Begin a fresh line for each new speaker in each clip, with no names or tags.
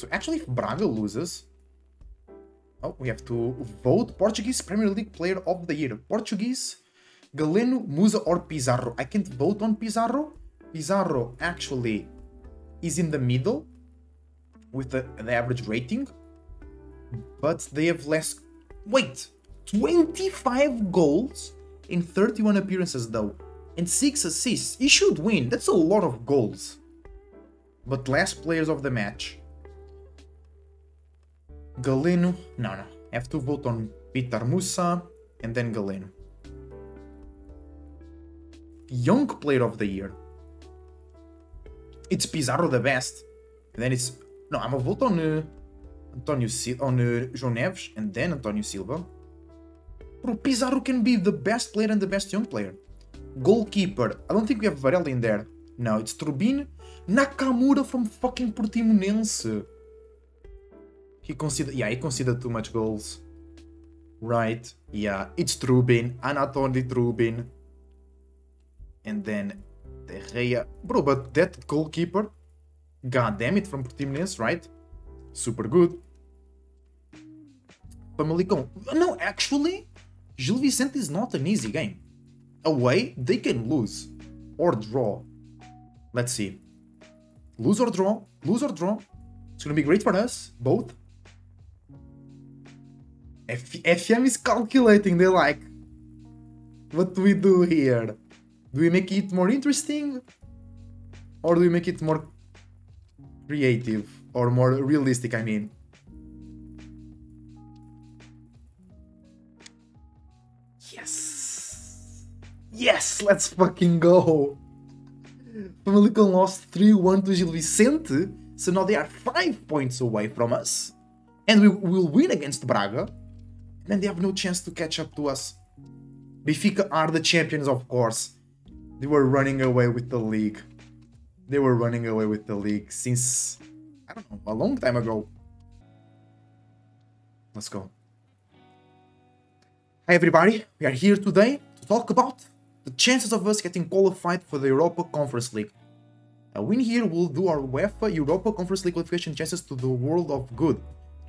So actually, if Braga loses, oh, we have to vote Portuguese Premier League Player of the Year. Portuguese, Galeno, Musa, or Pizarro. I can't vote on Pizarro. Pizarro actually is in the middle with the, the average rating, but they have less. Wait, 25 goals in 31 appearances though, and 6 assists. He should win. That's a lot of goals. But last players of the match. Galeno. No, no. I have to vote on Petar Musa and then Galeno. Young player of the year. It's Pizarro the best. And then it's. No, I'm gonna vote on uh, Antonio Sil- on uh, João Neves and then Antonio Silva. Bro, Pizarro can be the best player and the best young player. Goalkeeper. I don't think we have Varela in there. No, it's Turbine. Nakamura from fucking Portimonense. He considered, yeah, he considered too much goals. Right, yeah, it's Trubin, Anatoly Trubin. And then Gea. Bro, but that goalkeeper, god damn it, from Portimonense, right? Super good. Famalicão. No, actually, Gil Vicente is not an easy game. Away, they can lose. Or draw. Let's see. Lose or draw. Lose or draw. It's gonna be great for us, both. F FM is calculating, they're like, what do we do here? Do we make it more interesting? Or do we make it more creative? Or more realistic, I mean? Yes! Yes! Let's fucking go! Famalicão lost 3-1 to Gil Vicente, so now they are 5 points away from us. And we will win against Braga, then they have no chance to catch up to us. Benfica are the champions, of course. They were running away with the league. They were running away with the league since, I don't know, a long time ago. Let's go. Hi everybody, we are here today to talk about the chances of us getting qualified for the Europa Conference League. A win here will do our UEFA Europa Conference League qualification chances to the world of good.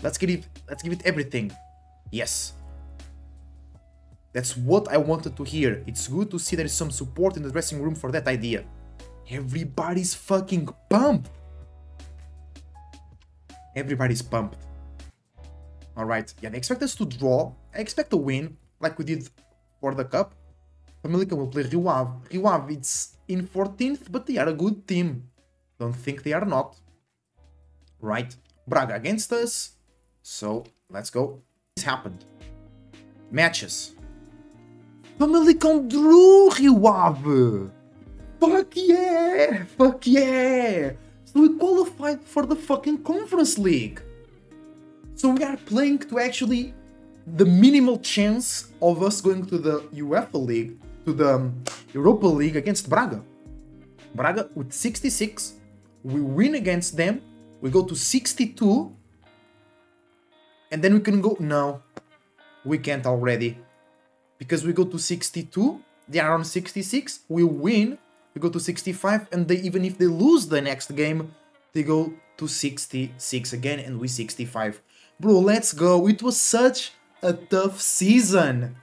Let's give it let's give it everything. Yes. That's what I wanted to hear. It's good to see there is some support in the dressing room for that idea. Everybody's fucking pumped. Everybody's pumped. Alright, yeah, I expect us to draw. I expect a win, like we did for the cup. Famalicão will play Rio Ave. Rio Ave, it's in 14th, but they are a good team. Don't think they are not. Right. Braga against us. So, let's go. This happened. Matches. Famalicão drew Rio Ave. Fuck yeah! Fuck yeah! So we qualified for the fucking Conference League. So we are playing to actually the minimal chance of us going to the UEFA League, to the um, Europa League against Braga. Braga with 66, we win against them, we go to 62, and then we can go. No, we can't already. Because we go to 62, they are on 66, we win, we go to 65, and they even if they lose the next game, they go to 66 again, and we 65. Bro, let's go. It was such a tough season.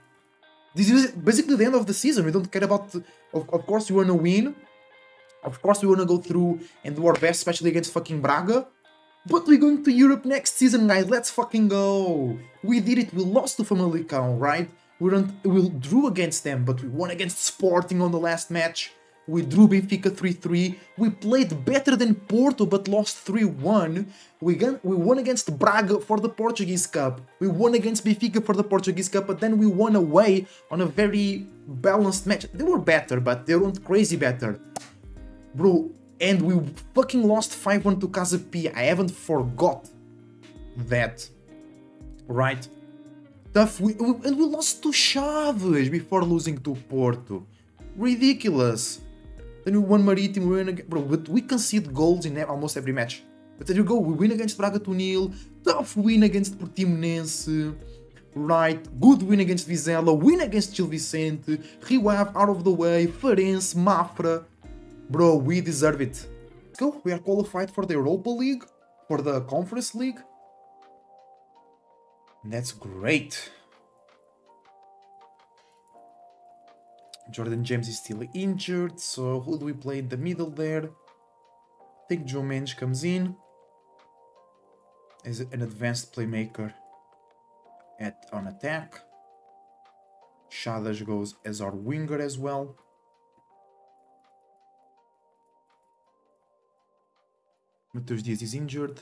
This is basically the end of the season. We don't care about. Of, of course, we want to win. Of course, we want to go through and do our best, especially against fucking Braga. But we're going to Europe next season, guys. Let's fucking go. We did it. We lost to Famalicão, right? We, we drew against them, but we won against Sporting on the last match. We drew Benfica 3-3. We played better than Porto but lost 3-1. We, we won against Braga for the Portuguese Cup. We won against Benfica for the Portuguese Cup, but then we won away on a very balanced match. They were better, but they weren't crazy better. Bro, and we fucking lost 5-1 to Casa Pia. I haven't forgot that. Right? We, we, and we lost to Chaves before losing to Porto. Ridiculous. Then we won Marítimo, we win again. Bro, but we concede goals in almost every match. But there you go, we win against Braga 2-0, tough win against Portimonense, right, good win against Vizela, win against Gil Vicente, Rio Ave out of the way, Farense, Mafra. Bro, we deserve it. Let's go, we are qualified for the Europa League. for the Conference League. That's great. Jordan James is still injured, so who do we play in the middle there? I think Joe Mendes comes in as an advanced playmaker at on attack. Shadash goes as our winger as well. Mateus Diaz is injured.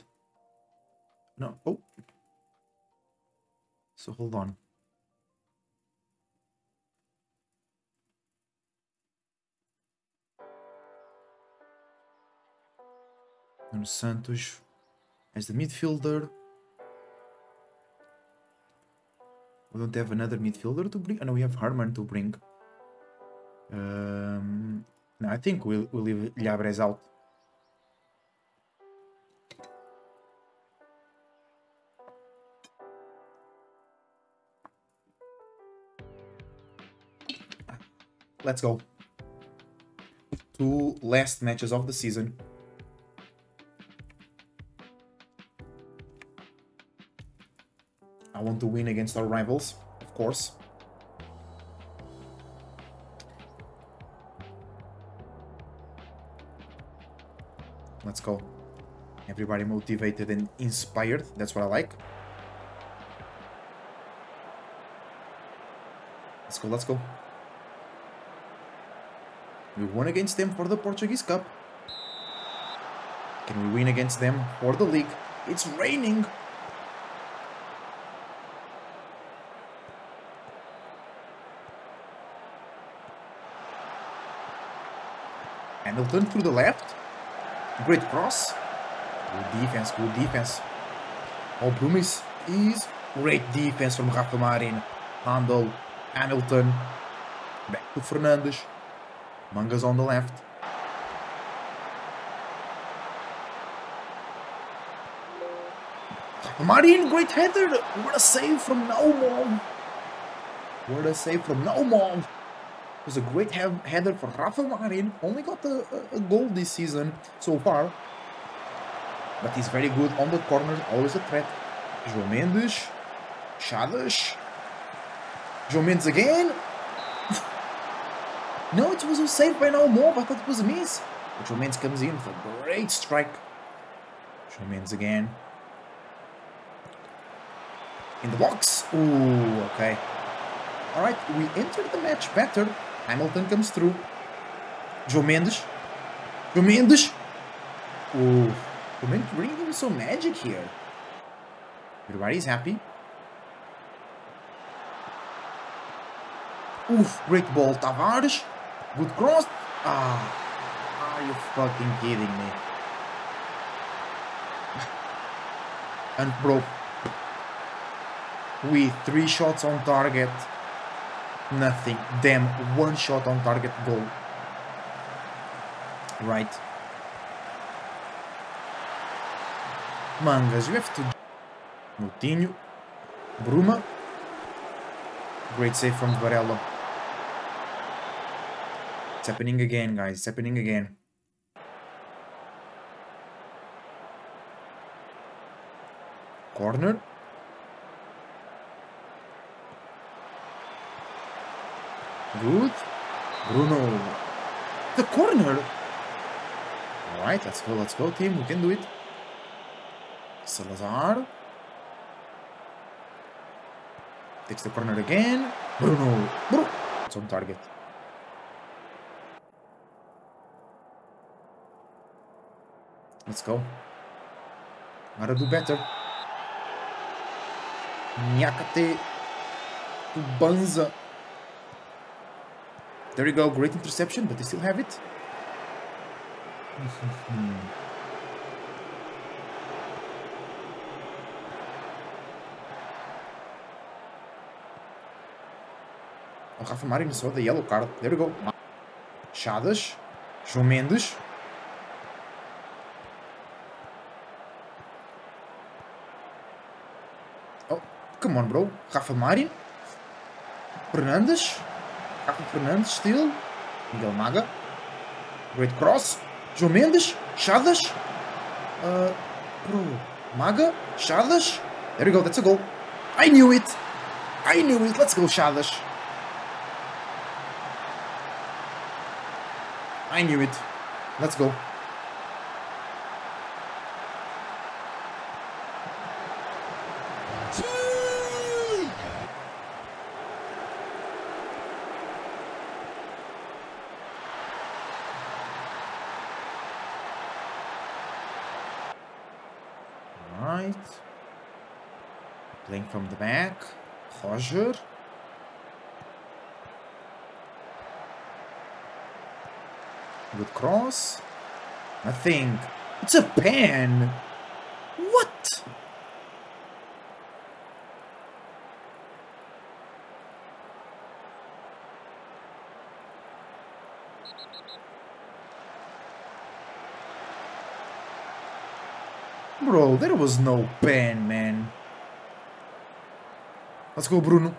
No, oh. So hold on. Nuno Santos as the midfielder. We don't have another midfielder to bring. Oh, no, we have Harman to bring. Um, no, I think we'll, we'll leave Llabres out. Let's go. Two last matches of the season. I want to win against our rivals, of course. Let's go. Everybody motivated and inspired. That's what I like. Let's go, let's go. We won against them for the Portuguese Cup. Can we win against them for the league? It's raining. Hamilton through the left. Great cross. Good defense, good defense. Oh, Brumis is great defense from Rafa Marin. Handel, Hamilton. Back to Fernandes. Mangas on the left. Marin, great header. What a save from Naumov. What a save from Naumov It was a great he header for Rafa Marin. Only got a, a, goal this season so far. But he's very good on the corners, always a threat. João Mendes. Chadas. João Mendes again. No, it was a save by Naumov. I thought it was a miss. But João comes in with a great strike. Mendes again. In the box. Ooh, okay. Alright, we entered the match better. Hamilton comes through. Joe Mendes. Joe Mendes. Oh, Joe Mendes some magic here. Everybody's happy. Oof, great ball. Tavares. Good cross. Ah, are you fucking kidding me? and bro, with three shots on target, Nothing. Damn, one shot on target goal. Right. Mangas, you have to... Moutinho. Bruma. Great save from Varela. It's happening again, guys. It's happening again. Corner. Good. Bruno. The corner. Alright, let's go, let's go, team. We can do it. Salazar. Takes the corner again. Bruno. Bruno. It's on target. Let's go. Gotta do better. Nyakate. Tubanza. There you go, great interception, but they still have it. Rafa Marin saw the yellow card. There we go. Chadas. João Mendes. Oh, come on, bro. Rafa Marin. Fernandes. Caco Fernandes still. Miguel Maga. Great cross. João Mendes. Chadas. Uh. Maga? Shadas? There we go, that's a goal. I knew it! I knew it! Let's go, Shadas. I knew it. Let's go. Back. Roger. Good cross. Nothing. It's a pen. What? Bro, there was no pen, man. Let's go, Bruno.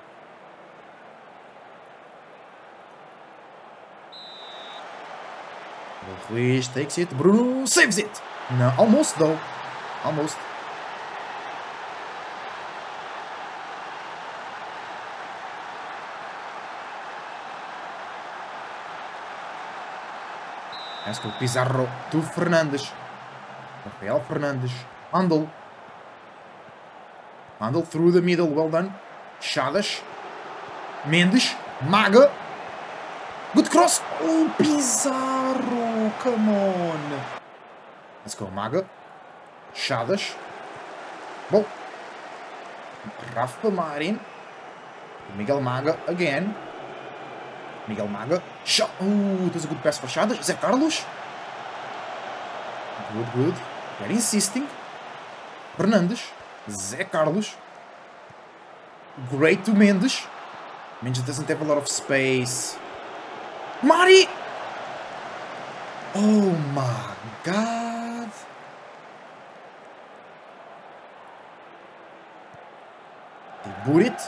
Luis takes it. Bruno saves it. No, almost though. Almost. Let's go, Pizarro to Fernandes. Rafael Fernandes. Handel. Handel through the middle. Well done. Chadas. Mendes. Maga. Good cross. Oh, Pizarro. Come on. Let's go, Maga. Chadas. Bom. Rafa Marin. Miguel Maga again. Miguel Maga. Shot. Oh, was a good pass for Chadas. Zé Carlos. Good, good. They're insisting. Fernandes. Zé Carlos. Great Mendes. Mendes doesn't have a lot of space. Mari! Oh my god. They boot it.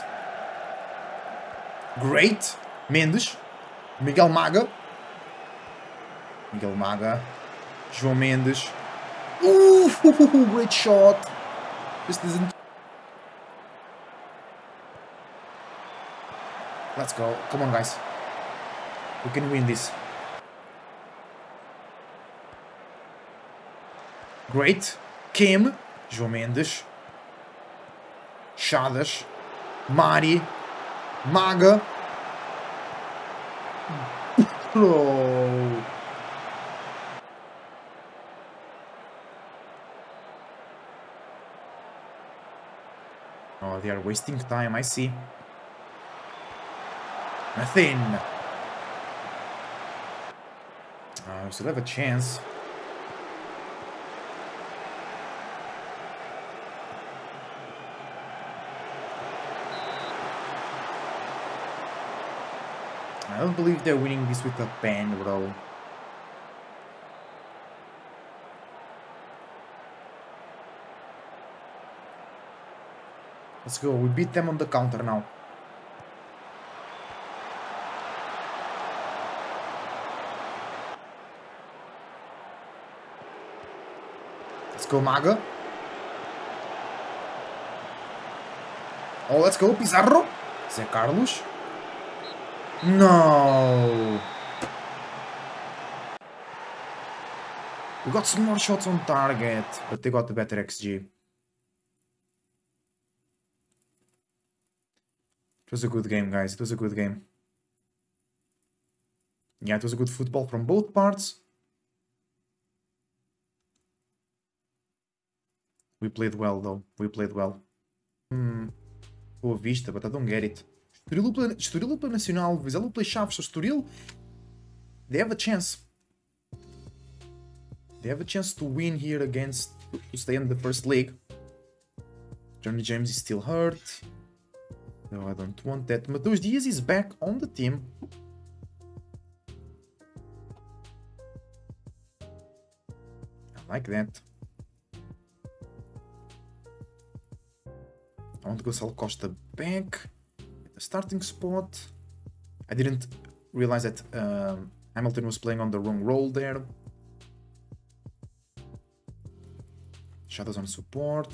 Great. Mendes. Miguel Maga. Miguel Maga. João Mendes. Ooh, great shot. Just doesn't. Let's go. Come on, guys. We can win this. Great. Kim. João Mendes. Chadas. Mari. Maga. Bro. Oh, they are wasting time, I see. Nothing. Uh, still have a chance. I don't believe they're winning this with a pen, bro. Let's go. We beat them on the counter now. Oh, let's go, Pizarro. Zé Carlos. No. We got some more shots on target, but they got the better XG. It was a good game, guys. It was a good game. Yeah, it was a good football from both parts. We played well, though. We played well. Hmm. Boavista, but I don't get it. Estoril Estoril dupla nacional, Vizela dupla Chaves. So Estoril, they have a chance. They have a chance to win here against, to stay in the first league. Johnny James is still hurt. No, I don't want that. Mateus Diaz is back on the team. I like that. Want Gonçalo Costa back at the starting spot. I didn't realize that um, Hamilton was playing on the wrong role there. Shadows on support.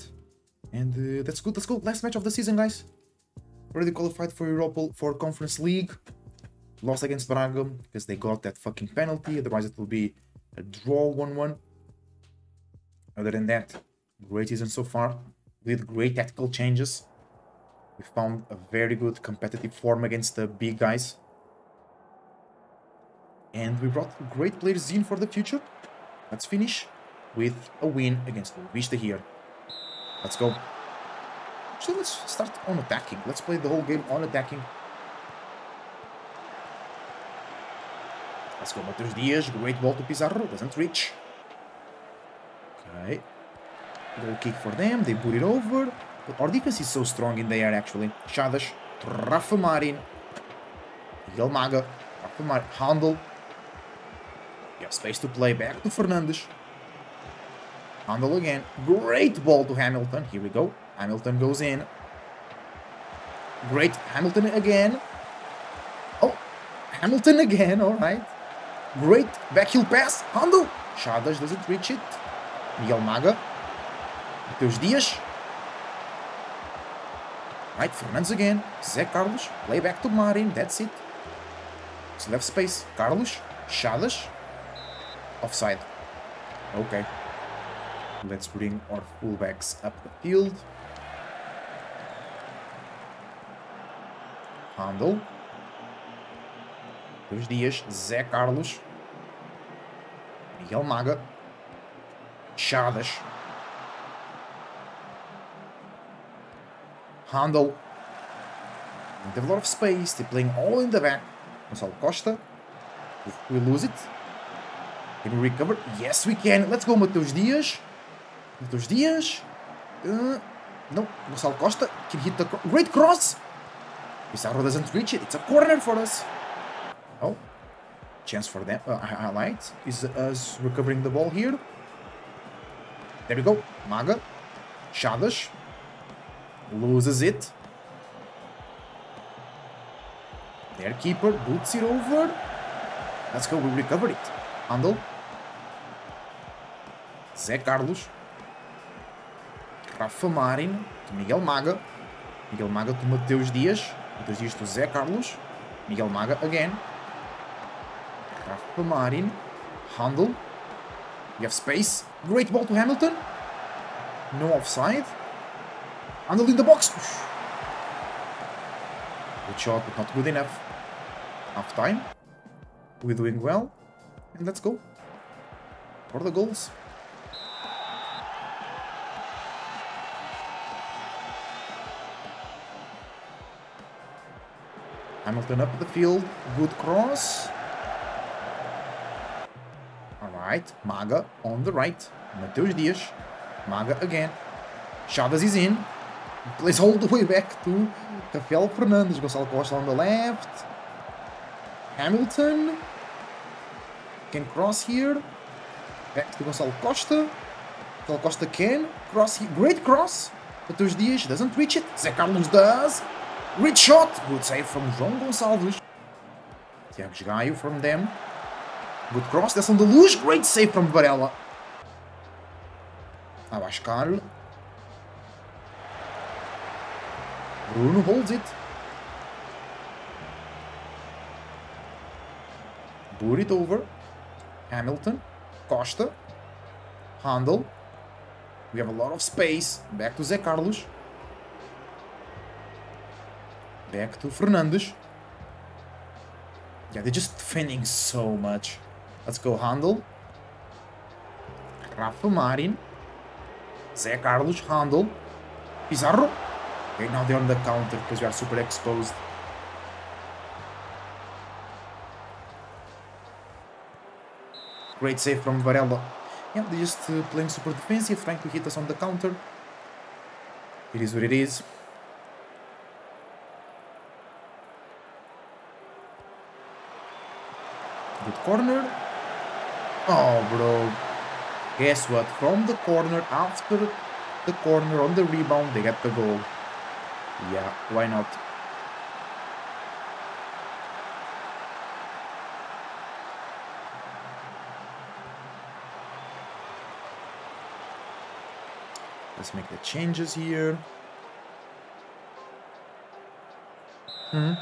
And uh, that's good. that's good. Last match of the season, guys. Already qualified for Europa for Conference League. Lost against Braga because they got that fucking penalty. Otherwise, it will be a draw 1-1. Other than that, great season so far. With great tactical changes. We found a very good competitive form against the big guys. And we brought great players in for the future. Let's finish with a win against the Vista here. Let's go. So let's start on attacking. Let's play the whole game on attacking. Let's go, Matheus Dias. Great ball to Pizarro. Doesn't reach. Okay. Goal kick for them. They put it over. But our defense is so strong in the air, actually. Chadas. Rafa Marin. Miguel. Rafa Marin. Handel. You have space to play back to Fernandes. Handel again. Great ball to Hamilton. Here we go. Hamilton goes in. Great. Hamilton again. Oh, Hamilton again. All right. Great backheel pass. Handel. Chadas doesn't reach it. Miguel. Matheus Dias. Right, Fernandes again. Zé Carlos. Play back to Marin. That's it. Still have space. Carlos. Chadas. Offside. Okay. Let's bring our fullbacks up the field. Handel. Dois Dias. Zé Carlos. Miguel Maga. Chadas. Handel. They have a lot of space. They're playing all in the back. Gonçalo Costa. We lose it. Can we recover? Yes, we can. Let's go, Matheus Dias. Matheus Dias. Uh, no, Gonçalo Costa can hit the cro great cross. Pizarro doesn't reach it. It's a corner for us. Oh, chance for them. Uh, highlight is us recovering the ball here. There we go. Maga. Chadas. Loses it. Their keeper boots it over. Let's go. We recover it. Handel. Zé Carlos. Rafa Marin. Miguel Maga. Miguel Maga to Mateus Dias. Mateus Dias to Zé Carlos. Miguel Maga again. Rafa Marin. Handel. You have space. Great ball to Hamilton. No offside. Handel in the box. Good shot, but not good enough. Half time. We're doing well. And let's go. For the goals. Hamilton up the field. Good cross. Alright. Maga on the right. Mateus Dias. Maga again. Chadas is in. Plays all the way back to Rafael Fernandes. Gonçalo Costa on the left. Hamilton. Can cross here. Back to Gonçalo Costa. Gonçalo Costa can cross here. Great cross. Mateus Dias doesn't reach it. Zé Carlos does. Great shot. Good save from João Gonçalves. Tiago Gaio from them. Good cross. That's on the luge. Great save from Varela. Abascal. Bruno holds it. Boot it over. Hamilton. Costa. Handel. We have a lot of space. Back to Zé Carlos. Back to Fernandes. Yeah, they're just defending so much. Let's go Handel. Rafa Marin. Zé Carlos. Handel. Pizarro. Okay, now they're on the counter because we are super exposed. Great save from Varela. Yeah, they're just uh, playing super defensive, trying to hit us on the counter. It is what it is. Good corner. Oh, bro. Guess what? From the corner, after the corner on the rebound, they get the goal. Yeah, why not? Let's make the changes here. Hmm.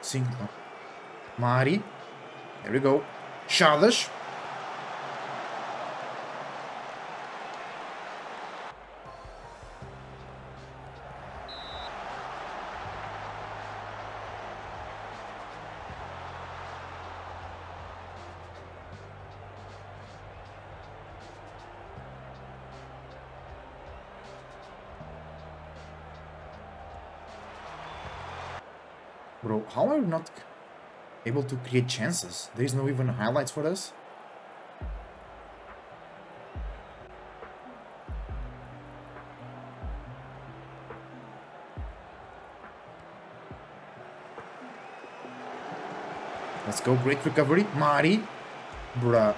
Sim, claro. Mari. There we go. Chadas. Are not able to create chances? There's no even highlights for us? Let's go, great recovery. Mari. Bruh.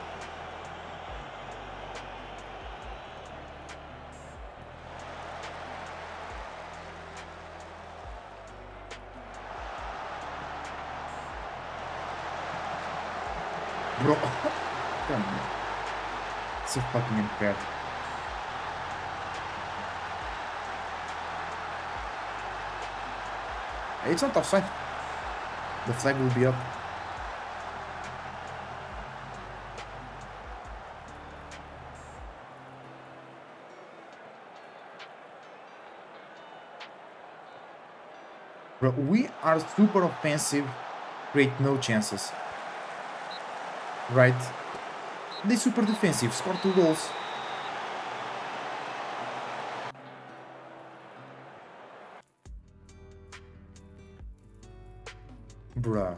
Fucking unfair. It's not offside. The flag will be up. We are super offensive, create no chances. Right? They super defensive, score two goals. Bruh.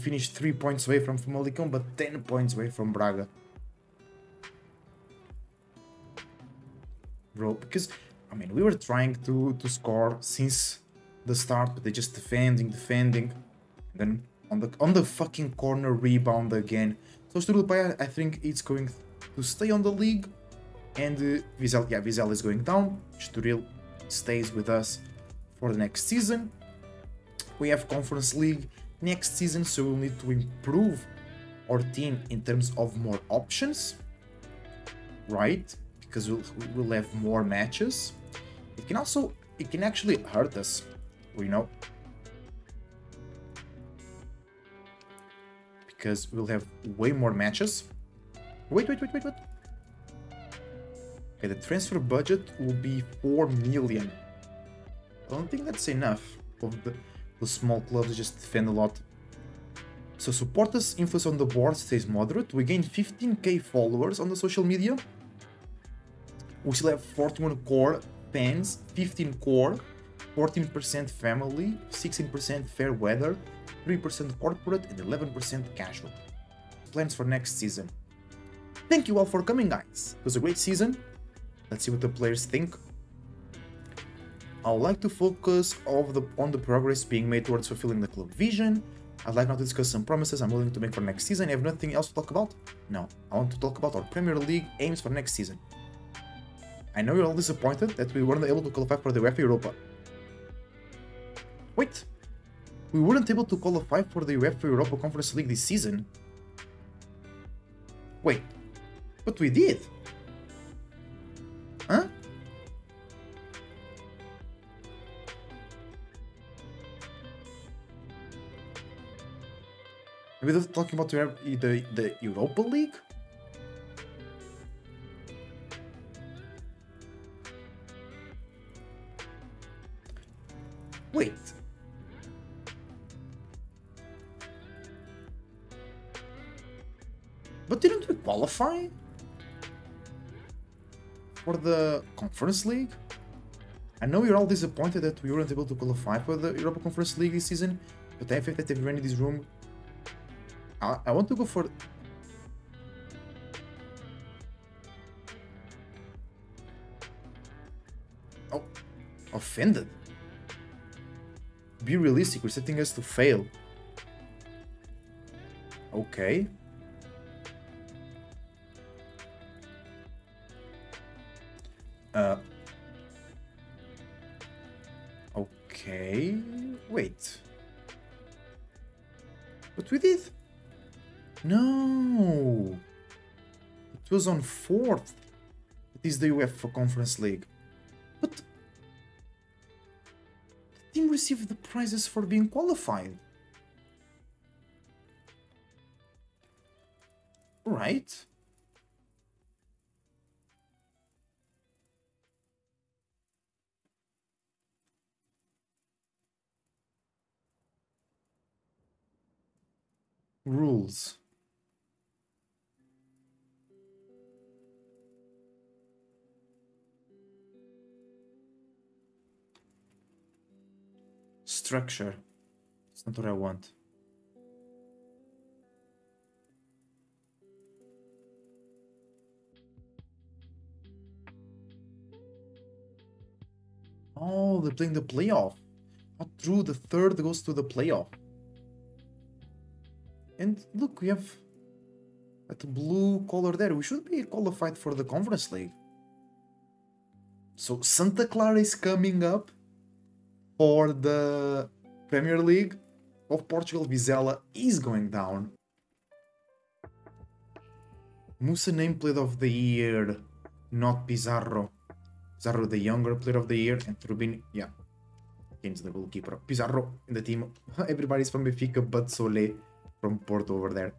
Finished 3 points away from Famalicão, but 10 points away from Braga. Bro, because, I mean, we were trying to, to score since the start, but they just defending, defending. Then on the on the fucking corner rebound again. So Estoril Praia, I think it's going to stay on the league. And uh, Vizela, yeah, Vizel is going down. Estoril stays with us for the next season. We have Conference League next season, so we'll need to improve our team in terms of more options, right? Because we'll, we'll have more matches. It can also, it can actually hurt us, you know? Because we'll have way more matches. Wait, wait, wait, wait, wait. Okay, the transfer budget will be 4 million. I don't think that's enough of the the small clubs just defend a lot. So supporters' influence on the board stays moderate. We gain 15k followers on the social media. We still have 41 core fans, 15 core, 14% family, 16% fair weather, 3% corporate, and 11% casual. Plans for next season. Thank you all for coming, guys. It was a great season. Let's see what the players think. I'd like to focus the, on the progress being made towards fulfilling the club vision. I'd like now to discuss some promises I'm willing to make for next season. I have nothing else to talk about? No, I want to talk about our Premier League aims for next season. I know you're all disappointed that we weren't able to qualify for the UEFA Europa. Wait, we weren't able to qualify for the UEFA Europa Conference League this season? Wait, but we did! Maybe they're talking about the, the, the Europa League? Wait. But didn't we qualify? For the Conference League? I know you're all disappointed that we weren't able to qualify for the Europa Conference League this season, but I think that everyone in this room I, I want to go for... Oh, offended. Be realistic, we're setting us to fail. Okay. Uh. Okay. Wait. But we did. No. It was on fourth. It is the UEFA Conference League. But the team received the prizes for being qualified. Right. Rules. Structure. It's not what I want. Oh, they're playing the playoff. Not true, the third goes to the playoff. And look, we have that blue color there. We should be qualified for the Conference League. So Santa Clara is coming up for the Premier League of Portugal. Vizela is going down. Musa nameplate of the year, not Pizarro. Pizarro, the younger player of the year, and Rubin, yeah, against the goalkeeper. Pizarro in the team. Everybody's from Benfica, but Sole from Porto over there.